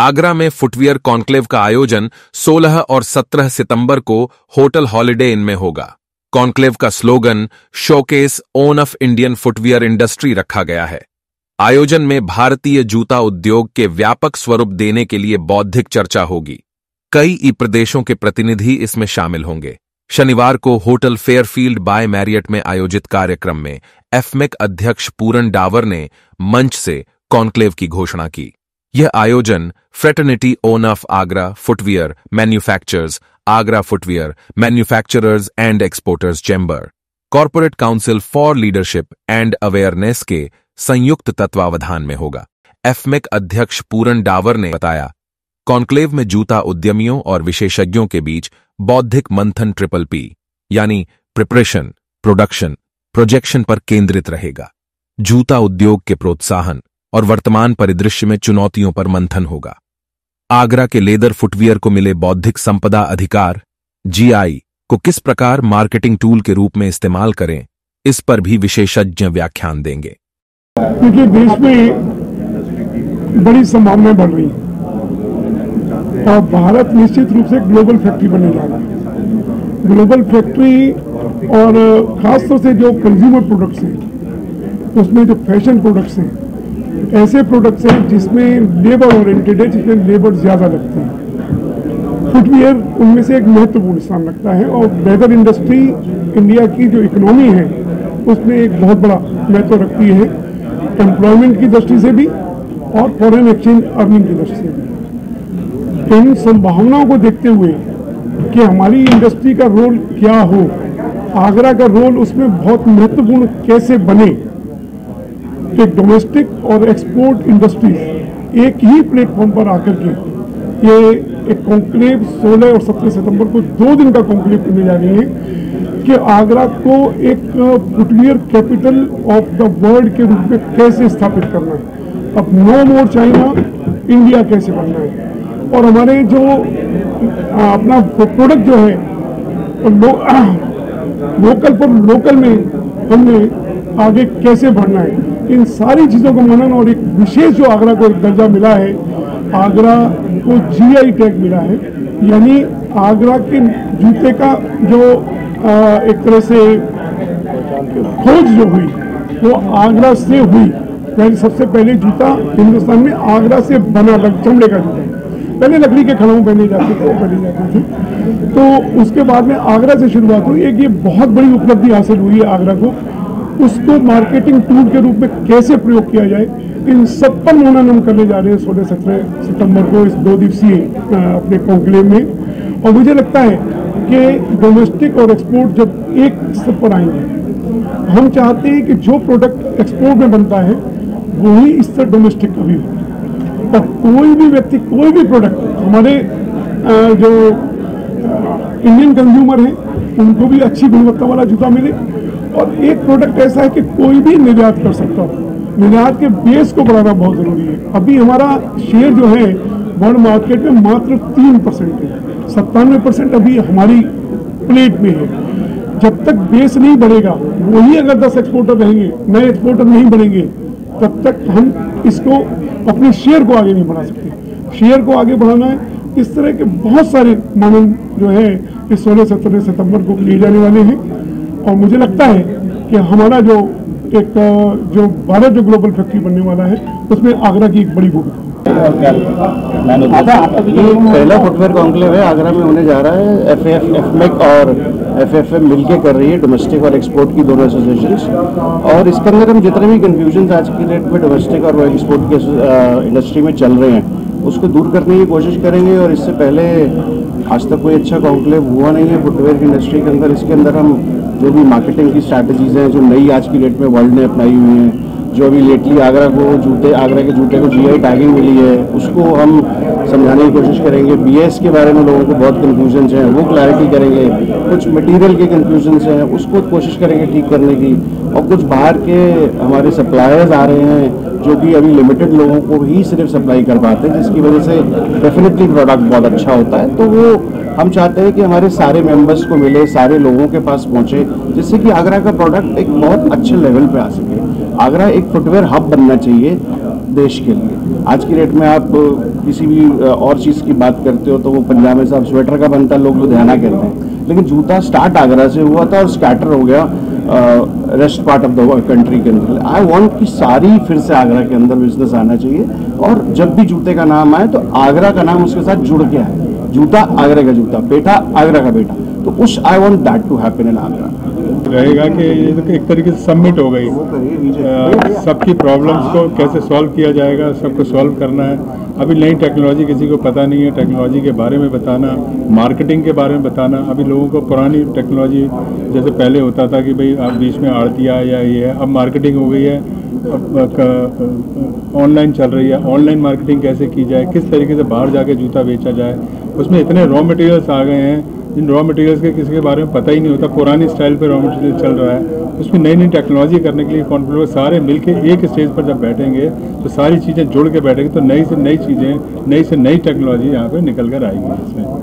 आगरा में footwear conclave का आयोजन 16 और 17 सितंबर को होटल हॉलिडे इन में होगा। कॉन्क्लेव का slogan, showcase own of Indian footwear industry रखा गया है। आयोजन में भारतीय जूता उद्योग के व्यापक स्वरूप देने के लिए बौद्धिक चर्चा होगी। कई ई प्रदेशों के प्रतिनिधि इसमें शामिल होंगे। शनिवार को होटल फेयरफील्ड बाय मैरियट में आयोजित कार्यक्रम में एफमेक अध्यक्ष पूरन डावर ने मंच से कॉन्क्लेव की घोषणा की। यह आयोजन fraternity own of Agra footwear manufacturers Agra footwear manufacturers and exporters chamber corporate council for leadership and awareness के संयुक्त तत्वावधान में होगा। एफमेक अध्यक्ष पूरन डावर ने बताया, कॉन्क्लेव में जूता उद्यमियों और विशेषज्ञों के बीच बौद्धिक मंथन ट्रिपल पी यानी प्रिपरेशन प्रोडक्शन प्रोजेक्शन पर केंद्रित रहेगा। जूता उद्योग के प्रोत्साहन और वर्तमान परिदृश्य में चुनौतियों पर मंथन होगा। आगरा के लेदर फुटवियर को मिले बौद्धिक संपदा अधिकार, जीआई, को किस प्रकार मार्केटिंग टूल के रूप में इस्तेमाल करें, इस पर भी विशेषज्ञ व्याख्यान देंगे। क्योंकि देश में बड़ी संभावनाएँ बढ़ रही हैं। और भारत निश्चित रूप से ग्लोबल फैक्ट्री बनने जा रहा है। ग्लोबल फैक्ट्री और खासतौर से जो कंज्यूमर प्रोडक्ट्स हैं, उसमें जो फ़ैशन प्रोडक्ट्स हैं ऐसे प्रोडक्ट्स हैं जिसमें लेबर ओरिएंटेड है, जिसमें लेबर ज़्यादा लगती है। फुटवियर उनमें से एक महत्वपूर्ण स्थान रखता है और लेदर इंडस्ट्री इंडिया की जो इकोनॉमी है, उसमें एक बहुत बड़ा महत्व रखती है एम्प्लॉयमेंट की दृष्टि से भी और फॉरेन एक्सचेंज अर्निंग की दृष्टि से भी। इन संभावनाओं को देखते हुए कि हमारी इंडस्ट्री का रोल क्या हो, आगरा का रोल उसमें बहुत महत्वपूर्ण कैसे बने कि डोमेस्टिक और एक्सपोर्ट इंडस्ट्रीज़ एक ही प्लेटफॉर्म पर आकर के ये एक कॉन्क्लेव 16 और 17 सितंबर को दो दिन का कॉन्क्लेव करने जा रही है कि आगरा को एक footwear capital of the world के रूप में कैसे स्थापित करना है। अब नो मोर चाइना इंडिया कैसे बनना है? और हमारे जो अपना प्रोडक्ट जो है लो, लोकल पर लोकल में हमने आगे कैसे बढ़ना है? इन सारी चीज़ों को मनन और एक विशेष जो आगरा को एक दर्जा मिला है आगरा को जीआई टैग मिला है। यानी आगरा के जूते का जो आ, एक तरह से खोज जो हुई वो आगरा से हुई। पहले सबसे पहले जूता हिंदुस्तान में आगरा से बना चमड़े का जूता। पहले लकड़ी के खड़ों पहने जाते थे पहने जाते थे। तो उसके बाद में आगरा से शुरुआत हुई। एक ये बहुत बड़ी उपलब्धि हासिल हुई है आगरा को। उसको मार्केटिंग टूल के रूप में कैसे प्रयोग किया जाए, इन सब पर मनन हम करने जा रहे हैं सोलह सत्रह सितंबर को इस दो दिवसीय अपने कॉन्क्लेव में। और मुझे लगता है कि डोमेस्टिक और एक्सपोर्ट जब एक स्तर पर आएँगे, हम चाहते हैं कि जो प्रोडक्ट एक्सपोर्ट में बनता है, वही इस तरह डोमेस्टिक का भी हो। और कोई भी व्यक्ति, कोई भी प्रोडक्ट हमारे जो इंडियन कंज्यूमर हैं, उनको भी अच्छी गुणवत्ता वाला जूता मिले और एक प्रोडक्ट ऐसा है कि कोई भी निर्यात कर सकता हो। निर्यात के बेस को बढ़ाना बहुत ज़रूरी है। अभी हमारा शेयर जो है वर्ल्ड मार्केट में मात्र तीन परसेंट है। सत्तानवे परसेंट अभी हमारी प्लेट में है। जब तक बेस नहीं बढ़ेगा, वही अगर दस एक्सपोर्टर रहेंगे, नए एक्सपोर्टर नहीं बढ़ेंगे, तब तक हम इसको, अपने शेयर को आगे नहीं बढ़ा सकते। शेयर को आगे बढ़ाना है। इस तरह के बहुत सारे मानन जो है, इस सोलह सत्रह सितंबर को लिए जाने वाले हैं। और मुझे लगता है कि हमारा जो एक जो भारत जो ग्लोबल फैक्ट्री बनने वाला है, उसमें आगरा की एक बड़ी भूमिका पहला फुटवेयर कॉन्क्लेव है, आगरा में होने जा रहा है। एफ़ एफ़ एफ़ मेक और एफ़ एफ़ एम मिल कर रही है डोमेस्टिक और एक्सपोर्ट की दोनों एसोसिएशन और इसके अंदर हम जितने भी कन्फ्यूज़न आज की डेट में डोमेस्टिक और एक्सपोर्ट के इंडस्ट्री में चल रहे हैं, उसको दूर करने की कोशिश करेंगे। और इससे पहले आज तक कोई अच्छा कॉन्क्लेव हुआ नहीं है फुटवेयर की इंडस्ट्री के अंदर। इसके अंदर हम जो भी मार्केटिंग की स्ट्रैटेजीज हैं, जो नई आज की डेट में वर्ल्ड ने अपनाई हुई हैं जो अभी लेटली आगरा को जूते, आगरा के जूते को जीआई टैगिंग मिली है, उसको हम समझाने की कोशिश करेंगे। बीएस के बारे में लोगों को बहुत कन्फ्यूज़न हैं, वो क्लैरिटी करेंगे। कुछ मटेरियल के कन्फ्यूज़न हैं, उसको कोशिश करेंगे ठीक करने की। और कुछ बाहर के हमारे सप्लायर्स आ रहे हैं, जो कि अभी लिमिटेड लोगों को ही सिर्फ़ सप्लाई कर पाते हैं, जिसकी वजह से डेफिनेटली प्रोडक्ट बहुत अच्छा होता है। तो वो हम चाहते हैं कि हमारे सारे मेंबर्स को मिले, सारे लोगों के पास पहुँचे, जिससे कि आगरा का प्रोडक्ट एक बहुत अच्छे लेवल पे आ सके। आगरा एक फुटवेयर हब बनना चाहिए देश के लिए। आज की डेट में आप किसी भी और चीज़ की बात करते हो तो वो पंजाब में साहब स्वेटर का बनता है लोग लुधियाना कहते हैं। लेकिन जूता स्टार्ट आगरा से हुआ था और स्कैटर हो गया rest part of the country के अंदर। आई वांट कि सारी फिर से आगरा के अंदर बिज़नेस आना चाहिए। और जब भी जूते का नाम आए तो आगरा का नाम उसके साथ जुड़ के आए। जूता आगरा का जूता बेटा आगरा का बेटा तो उस I want that to happen in Agra. रहेगा कि ये तो एक तरीके से सबमिट हो गई। सबकी प्रॉब्लम्स को कैसे सॉल्व किया जाएगा सबको सॉल्व करना है। अभी नई टेक्नोलॉजी किसी को पता नहीं है टेक्नोलॉजी के बारे में बताना मार्केटिंग के बारे में बताना। अभी लोगों को पुरानी टेक्नोलॉजी जैसे पहले होता था कि भाई आप बीच में आड़तिया या ये है अब मार्केटिंग हो गई है। ऑनलाइन चल रही है। ऑनलाइन मार्केटिंग कैसे की जाए? किस तरीके से बाहर जाके जूता बेचा जाए? उसमें इतने रॉ मटेरियल्स आ गए हैं, जिन रॉ मटेरियल्स के किसी के बारे में पता ही नहीं होता। पुरानी स्टाइल पे रॉ मटेरियल चल रहा है। उसमें नई नई टेक्नोलॉजी करने के लिए कॉन्फ्लोर सारे मिलके एक स्टेज पर जब बैठेंगे तो सारी चीज़ें जुड़ के बैठेंगे तो नई से नई चीज़ें, नई से नई टेक्नोलॉजी यहाँ पर निकल कर आएगी इसमें।